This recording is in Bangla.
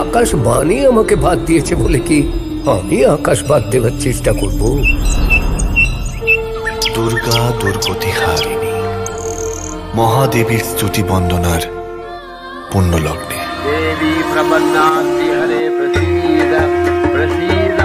আকাশ বাণী আমাকে বাদ দিয়েছে বলে কি? আমি আকাশ বাদ দেওয়ার চেষ্টা করব। দুর্গা দুর্গতি হারিণী মহাদেবীর স্তুতি বন্দনার পুণ্যলগ্নে। देवी प्रपन्नास्ति हरे प्रसीद प्रसीद